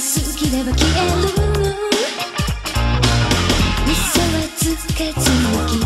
好きでは消える嘘はつかずにき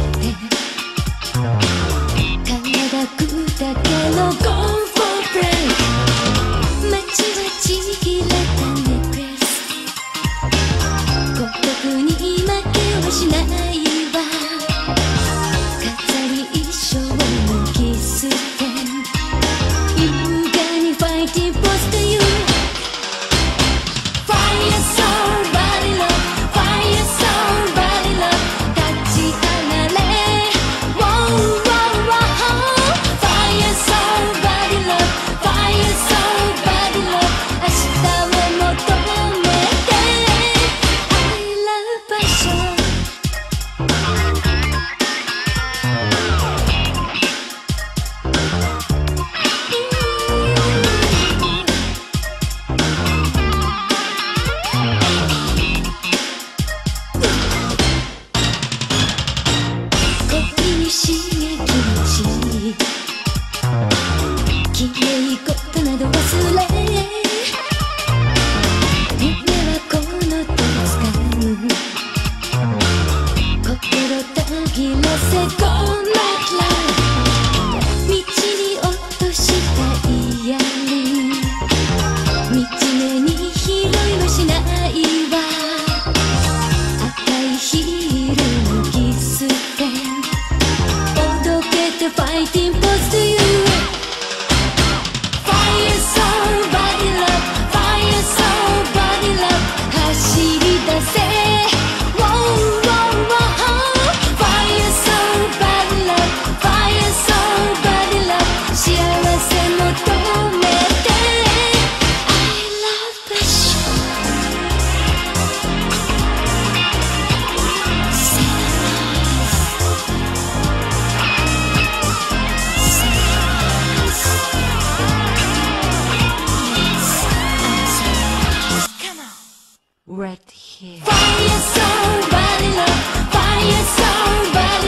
Close do you Fire, soul, body, love. Fire, soul, body.